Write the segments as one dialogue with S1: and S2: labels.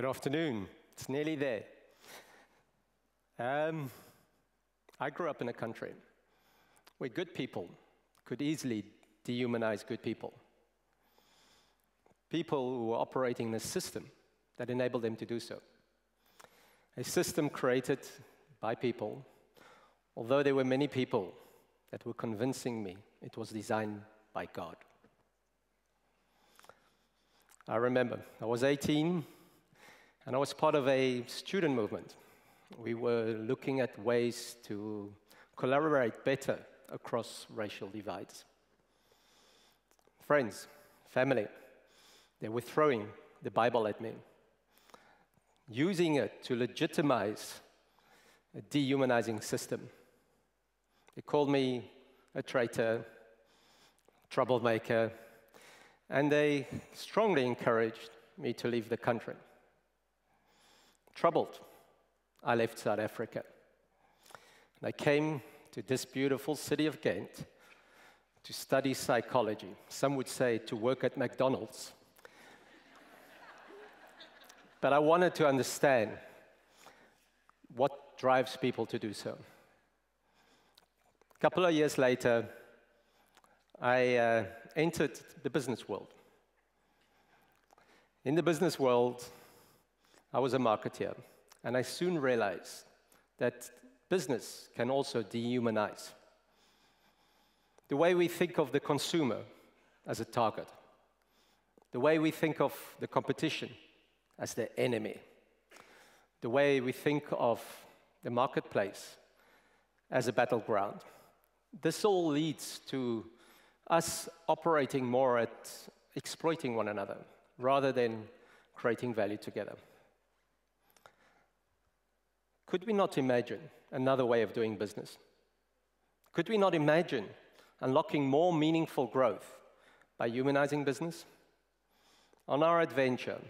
S1: Good afternoon. It's nearly there. Um, I grew up in a country where good people could easily dehumanize good people. People who were operating in a system that enabled them to do so. A system created by people, although there were many people that were convincing me it was designed by God. I remember I was 18 and I was part of a student movement. We were looking at ways to collaborate better across racial divides. Friends, family, they were throwing the Bible at me, using it to legitimize a dehumanizing system. They called me a traitor, troublemaker, and they strongly encouraged me to leave the country. Troubled, I left South Africa. And I came to this beautiful city of Ghent to study psychology. Some would say to work at McDonald's. but I wanted to understand what drives people to do so. A couple of years later, I uh, entered the business world. In the business world, I was a marketeer, and I soon realized that business can also dehumanize. The way we think of the consumer as a target, the way we think of the competition as the enemy, the way we think of the marketplace as a battleground. This all leads to us operating more at exploiting one another rather than creating value together. Could we not imagine another way of doing business? Could we not imagine unlocking more meaningful growth by humanizing business? On our adventure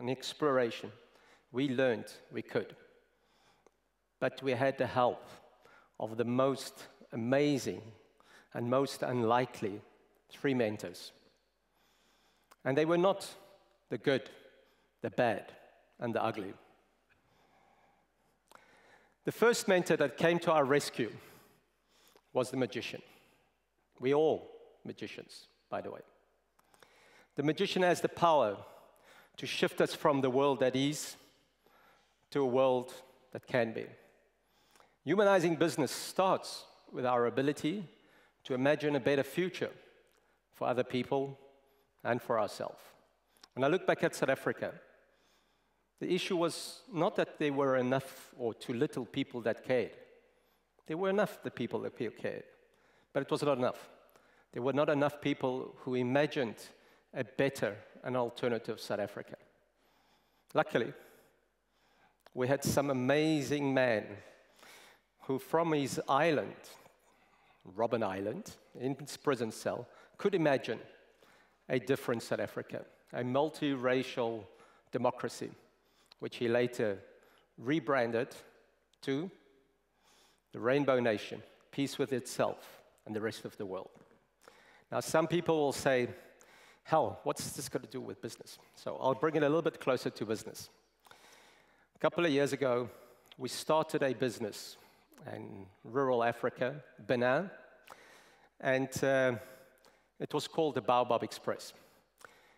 S1: and exploration, we learned we could. But we had the help of the most amazing and most unlikely three mentors. And they were not the good, the bad, and the ugly. The first mentor that came to our rescue was the magician. We all magicians, by the way. The magician has the power to shift us from the world that is to a world that can be. Humanizing business starts with our ability to imagine a better future for other people and for ourselves. When I look back at South Africa, the issue was not that there were enough or too little people that cared. There were enough the people that cared, but it was not enough. There were not enough people who imagined a better an alternative South Africa. Luckily, we had some amazing man who, from his island, Robben Island, in his prison cell, could imagine a different South Africa, a multiracial democracy which he later rebranded to the Rainbow Nation, peace with itself and the rest of the world. Now, some people will say, hell, what's this got to do with business? So I'll bring it a little bit closer to business. A couple of years ago, we started a business in rural Africa, Benin, and uh, it was called the Baobab Express.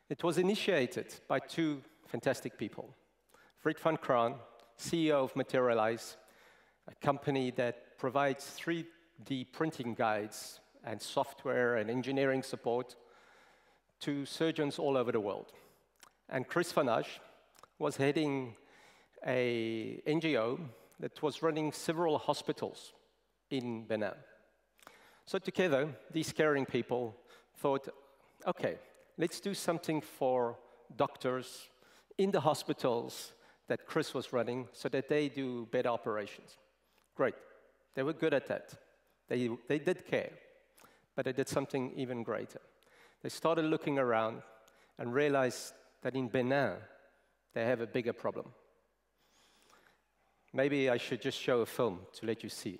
S1: It was initiated by two fantastic people. Fried Vancraen, CEO of Materialise, a company that provides 3D printing guides and software and engineering support to surgeons all over the world. And Chris Van was heading a NGO that was running several hospitals in Benin. So together, these caring people thought, okay, let's do something for doctors in the hospitals that Chris was running so that they do better operations. Great. They were good at that. They, they did care, but they did something even greater. They started looking around and realized that in Benin, they have a bigger problem. Maybe I should just show a film to let you see.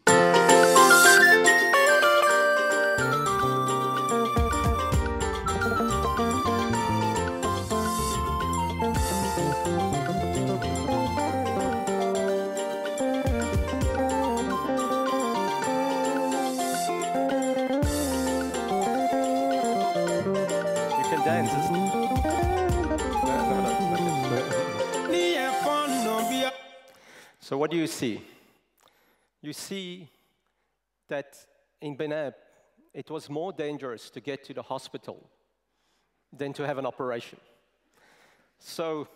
S1: So what do you see? You see that in Benin, it was more dangerous to get to the hospital than to have an operation. So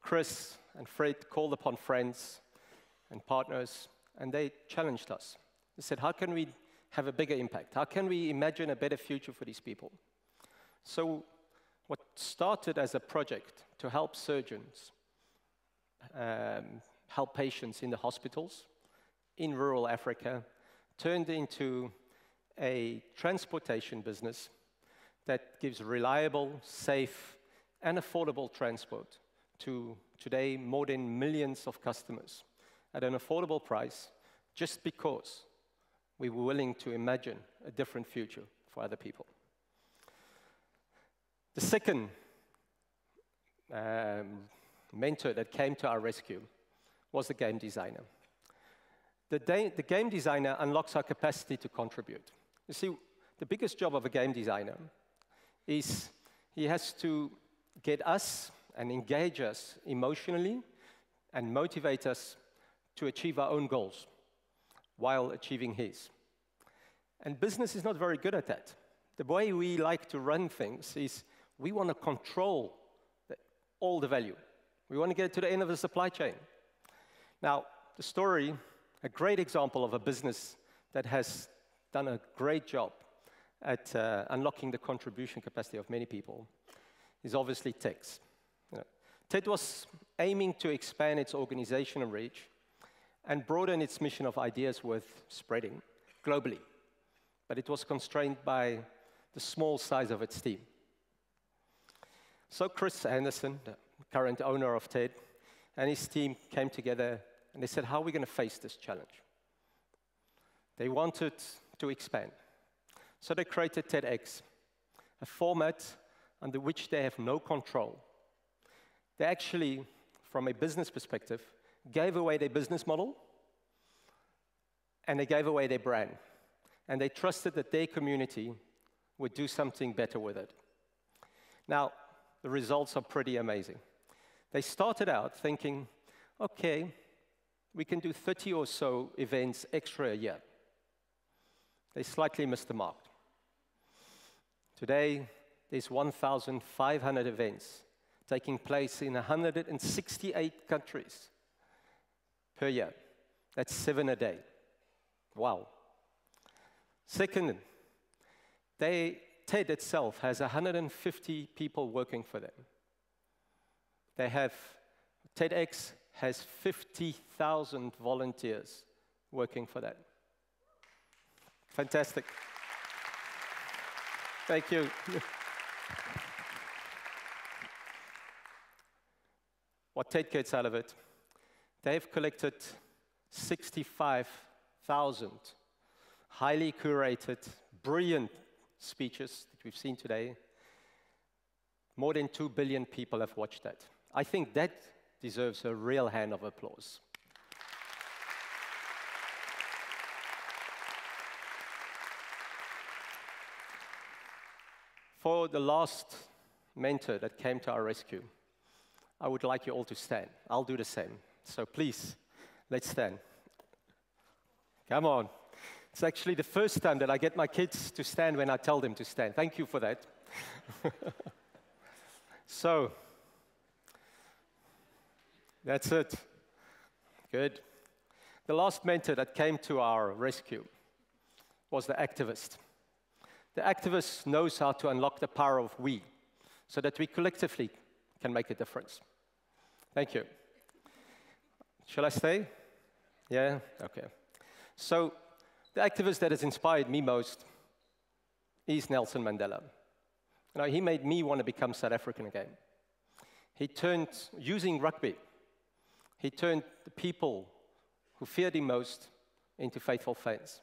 S1: Chris and Fred called upon friends and partners, and they challenged us. They said, How can we have a bigger impact? How can we imagine a better future for these people? So, what started as a project to help surgeons um, help patients in the hospitals in rural Africa turned into a transportation business that gives reliable, safe, and affordable transport to today more than millions of customers at an affordable price just because we were willing to imagine a different future for other people. The second um, mentor that came to our rescue was the game designer. The, the, game designer unlocks our capacity to contribute. You see, the biggest job of a game designer is he has to get us and engage us emotionally and motivate us to achieve our own goals while achieving his. And business is not very good at that. The way we like to run things is we want to control the, all the value. We want to get it to the end of the supply chain. Now, the story, a great example of a business that has done a great job at uh, unlocking the contribution capacity of many people, is obviously TEDx. You know, TED was aiming to expand its organizational reach and broaden its mission of ideas worth spreading globally, but it was constrained by the small size of its team. So Chris Anderson, the current owner of TED, and his team came together and they said, how are we going to face this challenge? They wanted to expand. So they created TEDx, a format under which they have no control. They actually, from a business perspective, gave away their business model and they gave away their brand. And they trusted that their community would do something better with it. Now, the results are pretty amazing. They started out thinking, okay, we can do 30 or so events extra a year. They slightly missed the mark. Today, there's 1,500 events taking place in 168 countries per year. That's seven a day. Wow. Second, they, TED itself has 150 people working for them. They have, TEDx has 50,000 volunteers working for that. Fantastic. Thank you. what TED gets out of it, they've collected 65,000 highly curated, brilliant speeches that we've seen today. More than 2 billion people have watched that. I think that deserves a real hand of applause. For the last mentor that came to our rescue, I would like you all to stand. I'll do the same. So please, let's stand. Come on. It's actually the first time that I get my kids to stand when I tell them to stand. Thank you for that. so, that's it. Good. The last mentor that came to our rescue was the activist. The activist knows how to unlock the power of we so that we collectively can make a difference. Thank you. Shall I stay? Yeah? Okay. So, the activist that has inspired me most is Nelson Mandela. You know, he made me want to become South African again. He turned, using rugby, he turned the people who feared him most into faithful fans.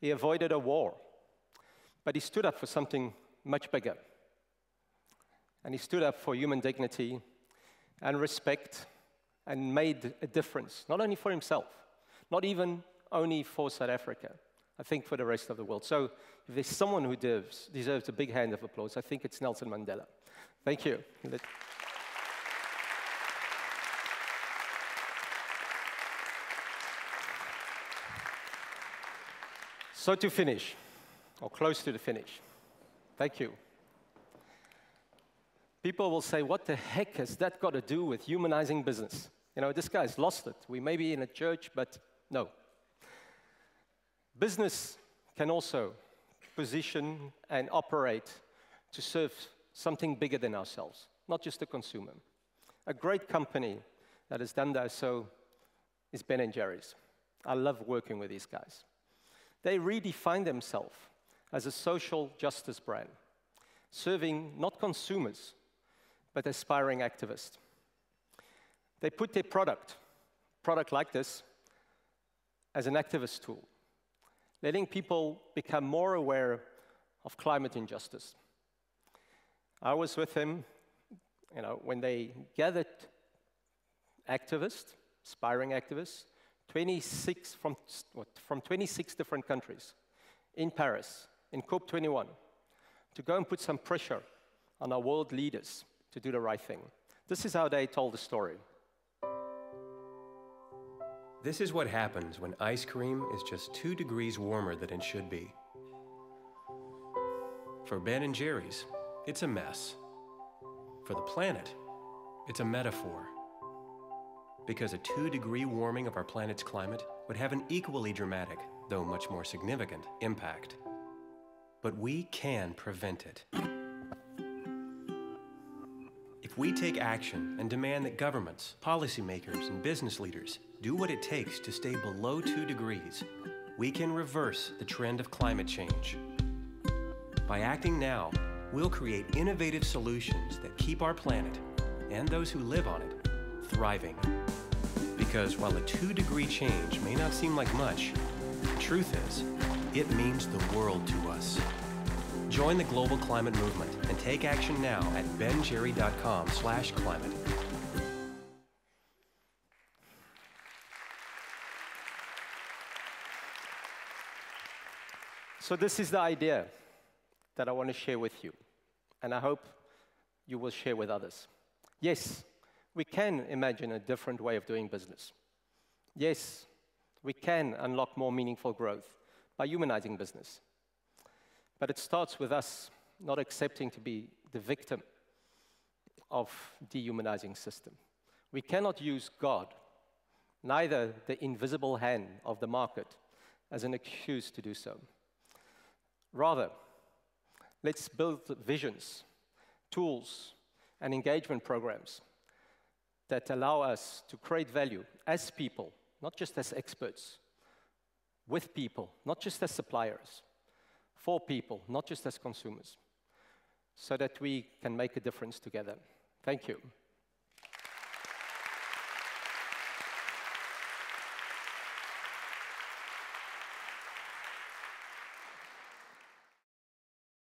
S1: He avoided a war but he stood up for something much bigger. And he stood up for human dignity and respect and made a difference, not only for himself, not even only for South Africa, I think, for the rest of the world. So if there's someone who deserves, deserves a big hand of applause, I think it's Nelson Mandela. Thank you. So to finish, or close to the finish, thank you. People will say, what the heck has that got to do with humanizing business? You know, this guy's lost it. We may be in a church, but no. Business can also position and operate to serve something bigger than ourselves, not just the consumer. A great company that has done that so is Ben & Jerry's. I love working with these guys. They redefine themselves as a social justice brand, serving not consumers, but aspiring activists. They put their product, product like this, as an activist tool, letting people become more aware of climate injustice. I was with him, you know, when they gathered activists, aspiring activists, 26 from, what, from 26 different countries in Paris, in COP21, to go and put some pressure on our world leaders to do the right thing. This is how they told the story.
S2: This is what happens when ice cream is just two degrees warmer than it should be. For Ben & Jerry's, it's a mess. For the planet, it's a metaphor because a two degree warming of our planet's climate would have an equally dramatic, though much more significant, impact. But we can prevent it. If we take action and demand that governments, policymakers, and business leaders do what it takes to stay below two degrees, we can reverse the trend of climate change. By acting now, we'll create innovative solutions that keep our planet and those who live on it thriving. Because while a two degree change may not seem like much, the truth is, it means the world to us. Join the global climate movement and take action now at benjerry.com slash climate.
S1: So this is the idea that I want to share with you, and I hope you will share with others. Yes, we can imagine a different way of doing business. Yes, we can unlock more meaningful growth by humanizing business. But it starts with us not accepting to be the victim of the dehumanizing system. We cannot use God, neither the invisible hand of the market, as an excuse to do so. Rather, let's build visions, tools, and engagement programs that allow us to create value as people, not just as experts, with people, not just as suppliers, for people, not just as consumers, so that we can make a difference together. Thank you.